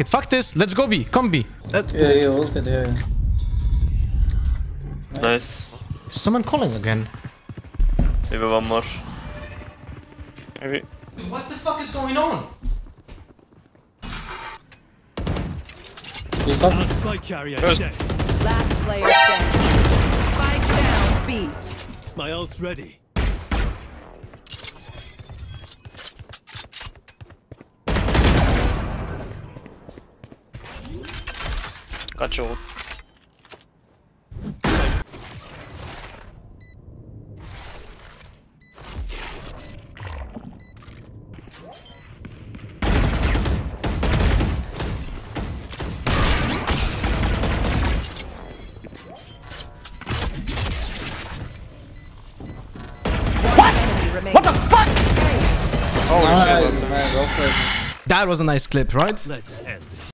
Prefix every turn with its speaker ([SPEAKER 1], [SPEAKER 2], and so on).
[SPEAKER 1] Fuck it. Fuck this. Let's go B. Come B. Uh,
[SPEAKER 2] Yeah, yeah, ulted, yeah. yeah.
[SPEAKER 3] Nice.
[SPEAKER 1] is someone calling again?
[SPEAKER 3] Maybe one more.
[SPEAKER 4] Maybe.
[SPEAKER 1] What the fuck is going on?
[SPEAKER 2] He's up.
[SPEAKER 5] Spike carrier
[SPEAKER 4] First-
[SPEAKER 6] Last player standing. Spike down B.
[SPEAKER 5] My ult's ready.
[SPEAKER 2] Well played.
[SPEAKER 1] That was a nice clip, right?
[SPEAKER 5] Let's end this.